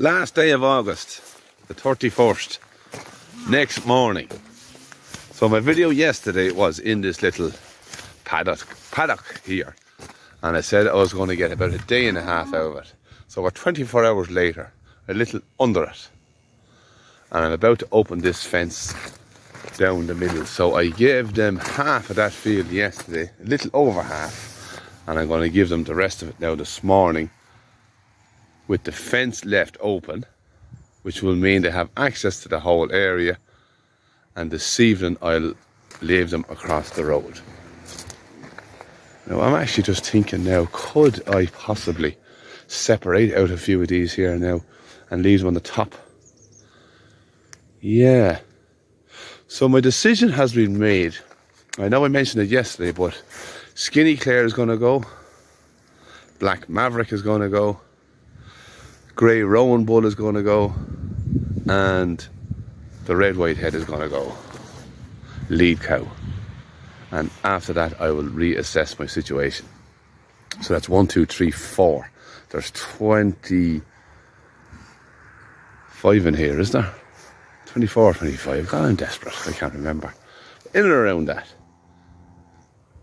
last day of August, the 31st, next morning. So my video yesterday was in this little paddock, paddock here. And I said I was going to get about a day and a half out of it. So we're 24 hours later, a little under it. And I'm about to open this fence down the middle. So I gave them half of that field yesterday, a little over half. And I'm going to give them the rest of it now this morning with the fence left open, which will mean they have access to the whole area. And this evening I'll leave them across the road. Now I'm actually just thinking now, could I possibly separate out a few of these here now and leave them on the top? Yeah. So my decision has been made. I know I mentioned it yesterday, but Skinny Claire is going to go. Black Maverick is going to go. Grey roan Bull is going to go, and the Red White Head is going to go. Lead cow. And after that, I will reassess my situation. So that's one, two, three, four. There's 25 in here, is there? 24, 25. God, I'm desperate. I can't remember. In and around that.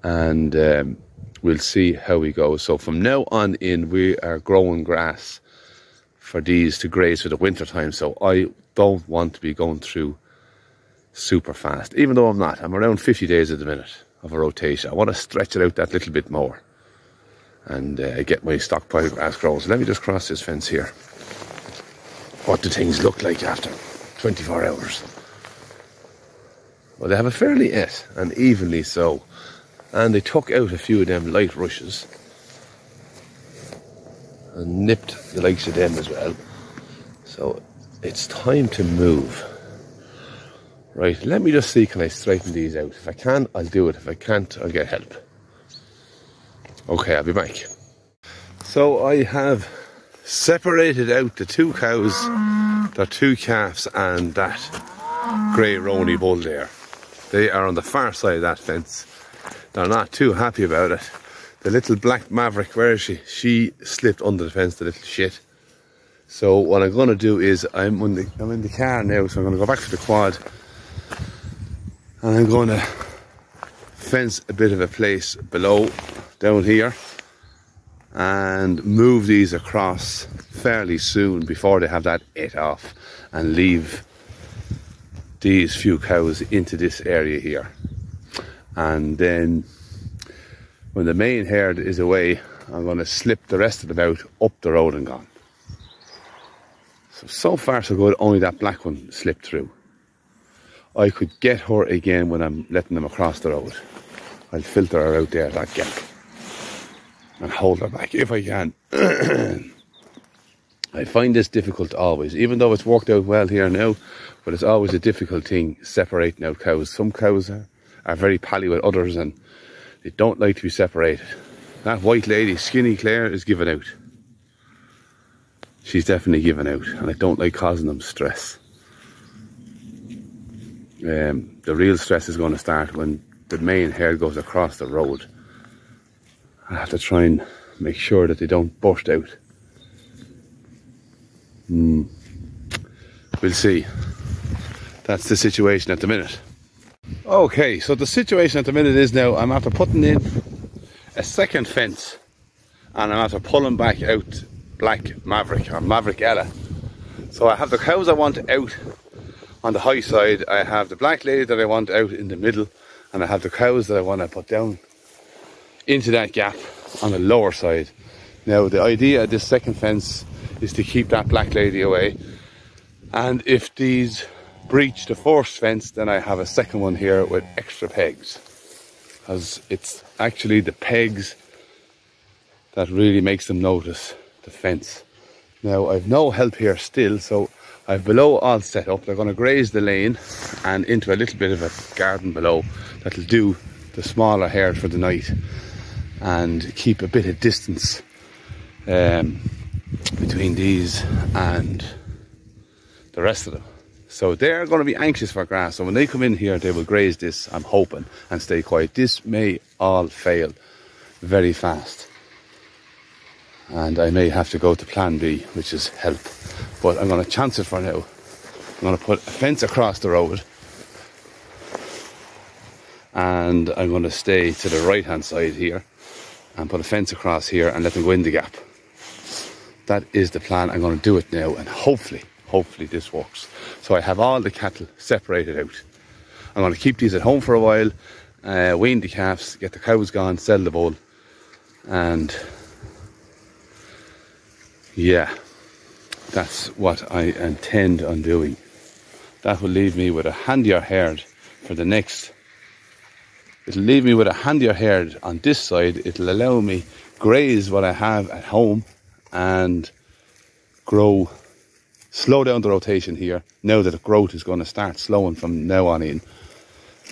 And um, we'll see how we go. So from now on in, we are growing grass for these to graze for the winter time. So I don't want to be going through super fast, even though I'm not. I'm around 50 days at the minute of a rotation. I want to stretch it out that little bit more and uh, get my stockpile grass growing. So let me just cross this fence here. What do things look like after 24 hours? Well, they have a fairly it and evenly so. And they took out a few of them light rushes and nipped the likes of them as well. So it's time to move. Right, let me just see, can I straighten these out? If I can, I'll do it. If I can't, I'll get help. Okay, I'll be back. So I have separated out the two cows, the two calves and that grey Rony bull there. They are on the far side of that fence. They're not too happy about it. The little black maverick, where is she? She slipped under the fence, the little shit. So what I'm to do is, I'm in, the, I'm in the car now, so I'm to go back to the quad. And I'm to fence a bit of a place below, down here. And move these across fairly soon before they have that it off. And leave these few cows into this area here. And then when the main herd is away, I'm going to slip the rest of them out up the road and gone. So, so far so good, only that black one slipped through. I could get her again when I'm letting them across the road. I'll filter her out there, that gap. And hold her back if I can. I find this difficult always, even though it's worked out well here now, but it's always a difficult thing separating out cows. Some cows are, are very pally with others and they don't like to be separated. That white lady, Skinny Claire, is giving out. She's definitely giving out, and I don't like causing them stress. Um, the real stress is going to start when the main herd goes across the road. I have to try and make sure that they don't burst out. Hmm. We'll see. That's the situation at the minute. Okay, so the situation at the minute is now I'm after putting in a second fence and I'm after pulling back out Black Maverick or Maverick Ella. So I have the cows I want out on the high side, I have the black lady that I want out in the middle, and I have the cows that I want to put down into that gap on the lower side. Now the idea of this second fence is to keep that black lady away and if these breach the first fence, then I have a second one here with extra pegs. Because it's actually the pegs that really makes them notice the fence. Now I've no help here still, so I've below all set up. They're going to graze the lane and into a little bit of a garden below that'll do the smaller herd for the night and keep a bit of distance um, between these and the rest of them. So they're going to be anxious for grass. So when they come in here, they will graze this, I'm hoping, and stay quiet. This may all fail very fast. And I may have to go to plan B, which is help. But I'm going to chance it for now. I'm going to put a fence across the road. And I'm going to stay to the right hand side here and put a fence across here and let them go in the gap. That is the plan. I'm going to do it now and hopefully, hopefully this works. So I have all the cattle separated out. I'm going to keep these at home for a while, uh, wean the calves, get the cows gone, sell the bull, and yeah, that's what I intend on doing. That will leave me with a handier herd for the next. It'll leave me with a handier herd on this side. It'll allow me graze what I have at home and grow, slow down the rotation here Know that the growth is going to start slowing from now on in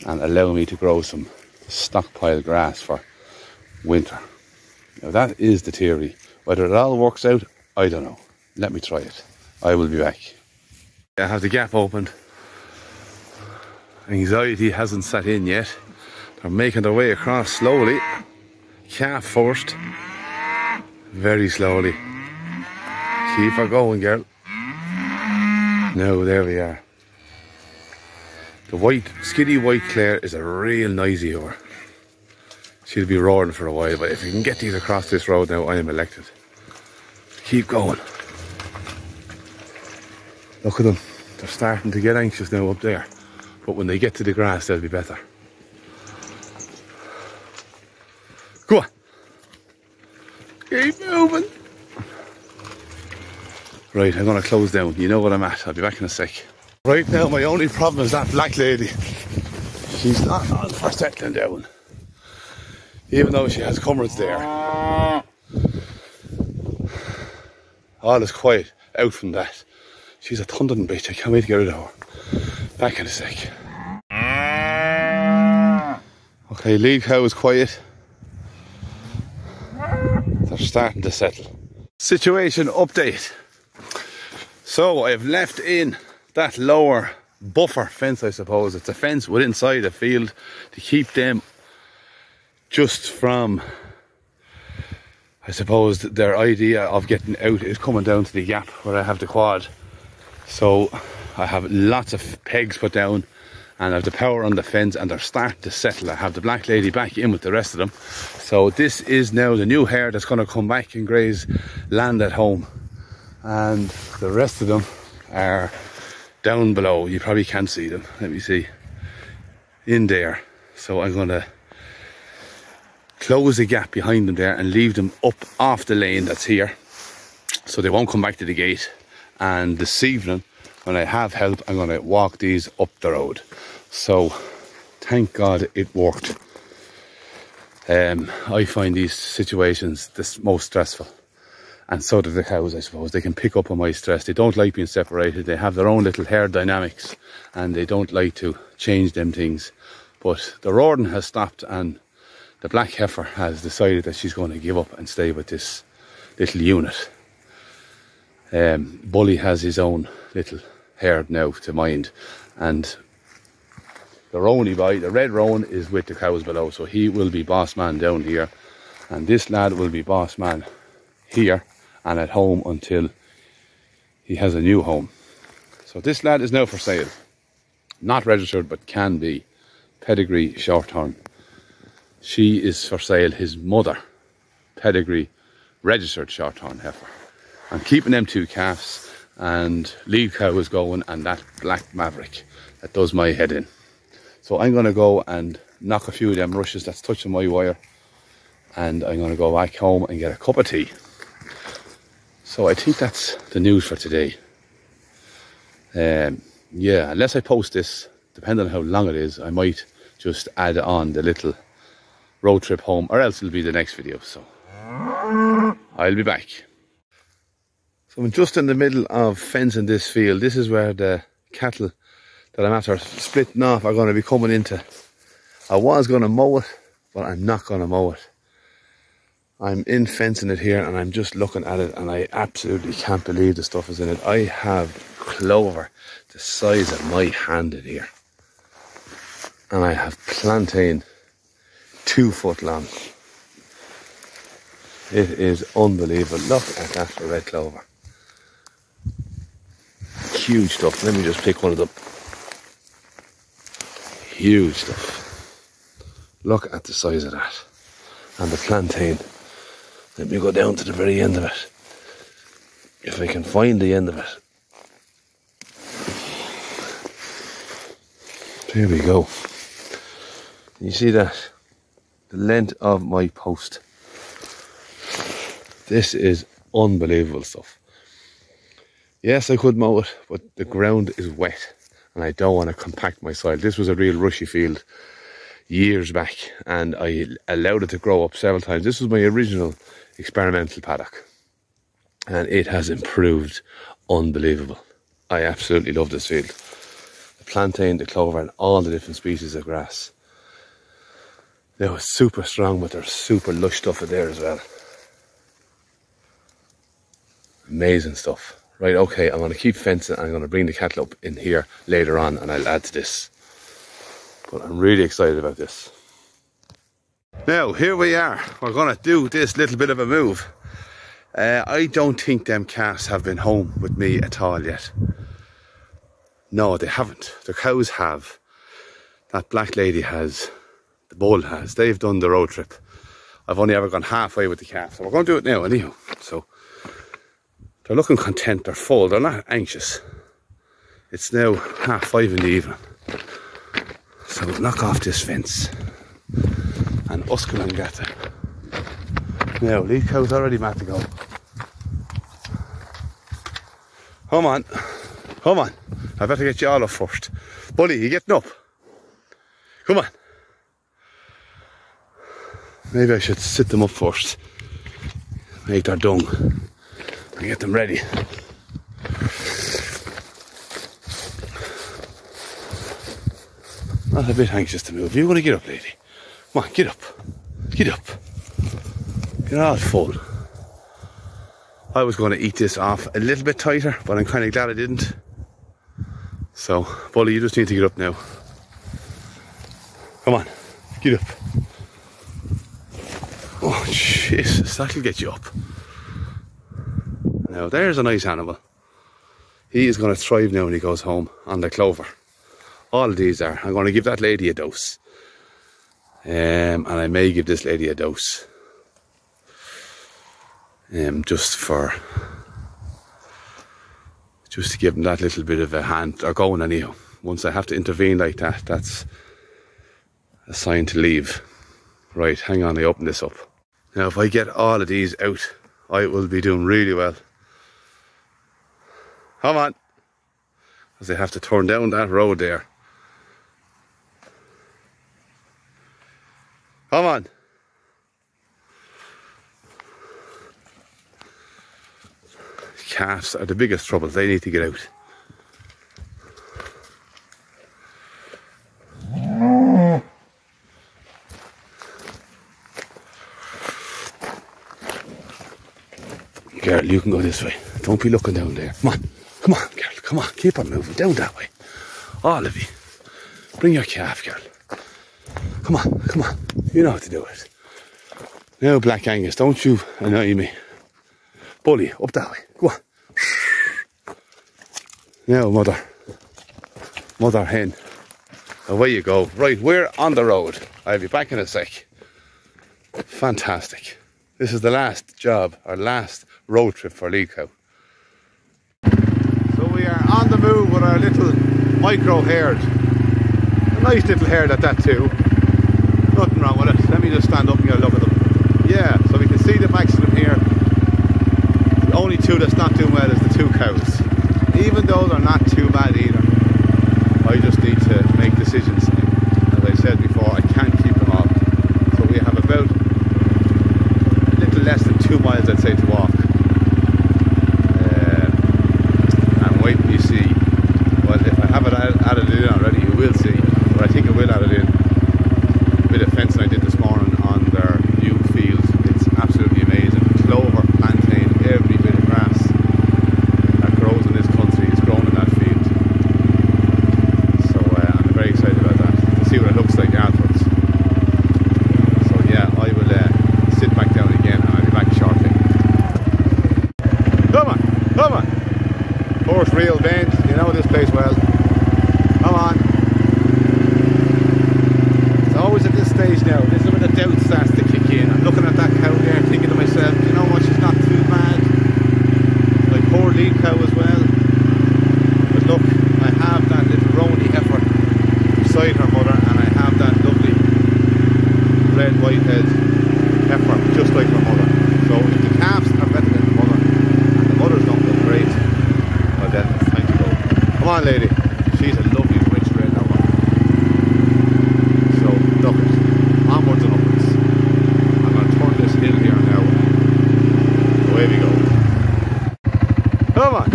and allow me to grow some stockpile grass for winter. Now that is the theory. Whether it all works out, I don't know. Let me try it. I will be back. I have the gap opened. Anxiety hasn't set in yet. They're making their way across slowly. Calf first. Very slowly. Keep her going, girl. No, there we are. The white, skinny white Clare is a real noisy whore. She'll be roaring for a while, but if you can get these across this road now, I am elected. Keep going. Look at them. They're starting to get anxious now up there. But when they get to the grass, they'll be better. Go on. Keep moving. Right, I'm going to close down. You know what I'm at. I'll be back in a sec. Right now, my only problem is that black lady. She's not on for settling down. Even though she has comrades there. All is quiet out from that. She's a thundering bitch. I can't wait to get rid of her. Back in a sec. Okay, lead cow is quiet. They're starting to settle. Situation update. So I have left in that lower buffer fence, I suppose. It's a fence within inside a field to keep them just from, I suppose, their idea of getting out is coming down to the gap where I have the quad. So I have lots of pegs put down and I have the power on the fence and they're starting to settle. I have the black lady back in with the rest of them. So this is now the new hare that's going to come back and graze land at home. And the rest of them are down below. You probably can't see them. Let me see. In there. So I'm going to close the gap behind them there and leave them up off the lane that's here. So they won't come back to the gate. And this evening, when I have help, I'm going to walk these up the road. So thank God it worked. Um, I find these situations the most stressful and so do the cows, I suppose. They can pick up on my stress. They don't like being separated. They have their own little herd dynamics and they don't like to change them things. But the roaring has stopped and the black heifer has decided that she's going to give up and stay with this little unit. Um, Bully has his own little herd now to mind and the Rony boy, the red roan is with the cows below so he will be boss man down here and this lad will be boss man here and at home until he has a new home. So this lad is now for sale. Not registered, but can be. Pedigree Shorthorn. She is for sale, his mother. Pedigree registered Shorthorn heifer. I'm keeping them two calves and lead cow is going and that black maverick that does my head in. So I'm going to go and knock a few of them rushes that's touching my wire and I'm going to go back home and get a cup of tea. So I think that's the news for today. Um, yeah, unless I post this, depending on how long it is, I might just add on the little road trip home, or else it'll be the next video. So I'll be back. So I'm just in the middle of fencing this field. This is where the cattle that I'm after splitting off are going to be coming into. I was going to mow it, but I'm not going to mow it. I'm in fencing it here and I'm just looking at it and I absolutely can't believe the stuff is in it. I have clover the size of my hand in here. And I have plantain two foot long. It is unbelievable. Look at that red clover. Huge stuff. Let me just pick one of them. Huge stuff. Look at the size of that. And the plantain. Let me go down to the very end of it. If I can find the end of it. There we go. You see that? The length of my post. This is unbelievable stuff. Yes, I could mow it, but the ground is wet and I don't want to compact my soil. This was a real rushy field years back and I allowed it to grow up several times. This was my original experimental paddock and it has improved unbelievable. I absolutely love this field. The plantain, the clover and all the different species of grass. They were super strong but there's super lush stuff in there as well. Amazing stuff. Right, okay, I'm going to keep fencing I'm going to bring the cattle up in here later on and I'll add to this. But I'm really excited about this. Now, here we are. We're going to do this little bit of a move. Uh, I don't think them calves have been home with me at all yet. No, they haven't. The cows have. That black lady has. The bull has. They've done the road trip. I've only ever gone halfway with the calf. So we're going to do it now anyhow. So they're looking content, they're full, they're not anxious. It's now half five in the evening. So knock off this fence and Uskal and Gata. Now, lead cow's already mad to go. Come on, come on. I better get you all up first. Buddy, you getting up? Come on. Maybe I should sit them up first. Make their dung and get them ready. Not a bit anxious to move. You want to get up, lady? Come on, get up. Get up. Get all full. I was going to eat this off a little bit tighter, but I'm kind of glad I didn't. So, Bully, you just need to get up now. Come on, get up. Oh, Jesus, that'll get you up. Now there's a nice animal. He is going to thrive now when he goes home on the clover. All of these are. I'm going to give that lady a dose. Um, and I may give this lady a dose. Um, just for just to give them that little bit of a hand. They're going anyhow. Once I have to intervene like that, that's a sign to leave. Right, hang on, I open this up. Now if I get all of these out, I will be doing really well. Come on. Because they have to turn down that road there. Come on. Calves are the biggest trouble. They need to get out. Girl, you can go this way. Don't be looking down there. Come on. Come on, girl. Come on. Keep on moving. Down that way. All of you. Bring your calf, girl. Come on. Come on. You know how to do it. Now, Black Angus, don't you annoy me. Bully, up that way. Go on. Now, mother. Mother hen. Away you go. Right, we're on the road. I'll be back in a sec. Fantastic. This is the last job, our last road trip for Lead Cow So we are on the move with our little micro herd. A nice little herd at that too nothing wrong with it. Let me just stand up and get a look at them. Yeah, so we can see the maximum here. The only two that's not doing well is the two cows. Even though they're not too bad either, I just need to make decisions. As I said before, I can't keep them all. So we have about a little less than two miles, I'd say, to walk. Um, and wait you see. Well, if I haven't added it in already, you will see. But I think I will add it in. Red white-head heifer, just like her mother. So if the calves are better than the mother, and the mothers don't look great, well then it's time to go. Come on, lady. She's a lovely, rich red that one. So look it, onwards and upwards. I'm going to turn this hill here now. Away we go. Come on.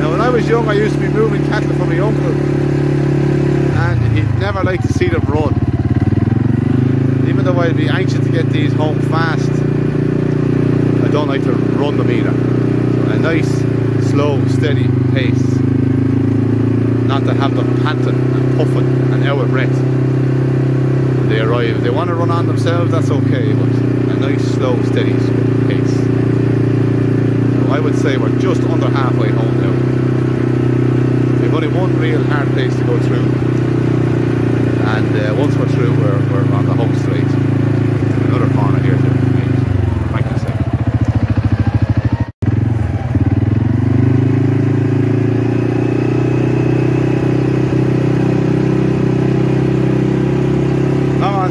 Now when I was young, I used to be moving cattle for my uncle, never like to see them run. Even though I'd be anxious to get these home fast, I don't like to run them either. A nice, slow, steady pace. Not to have them panting and puffing and out of breath when they arrive. If they want to run on themselves, that's okay, but a nice, slow, steady pace. So I would say we're just under halfway home now. We've only one real hard place to go through, and uh, once we're through, we're, we're on the home straight. Another corner here to make. Back in a second. Come on.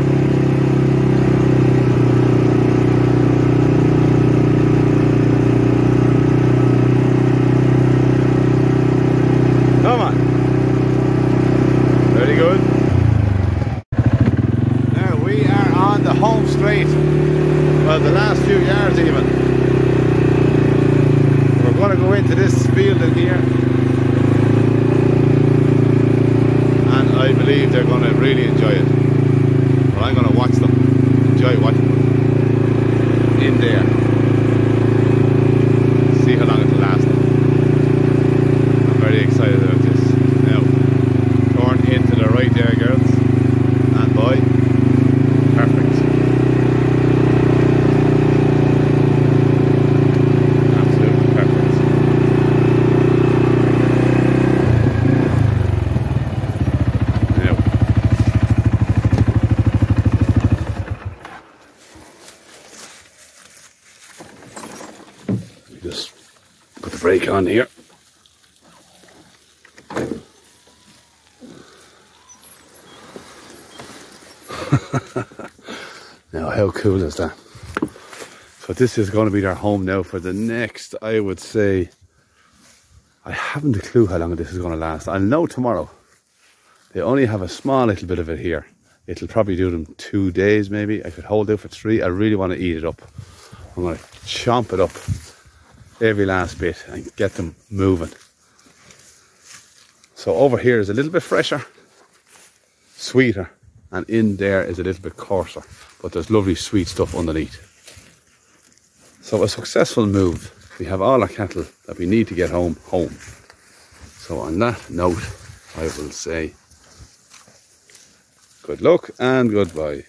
Come on. Very good. Now we are on the home straight. Well, the last few yards even. We're going to go into this field in here. And I believe they're going to really enjoy it. But I'm going to watch them. Enjoy watching them. In there. See how long it'll last. I'm very excited about this. Now, turn into the right there, girls. And boy, perfect. Absolutely perfect. Now, Just put on here. now, how cool is that? So this is going to be their home now for the next, I would say, I haven't a clue how long this is going to last. I'll know tomorrow. They only have a small little bit of it here. It'll probably do them two days maybe. I could hold out for three. I really want to eat it up. I'm going to chomp it up every last bit and get them moving. So over here is a little bit fresher, sweeter, and in there is a little bit coarser, but there's lovely sweet stuff underneath. So a successful move. We have all our cattle that we need to get home, home. So on that note, I will say good luck and goodbye.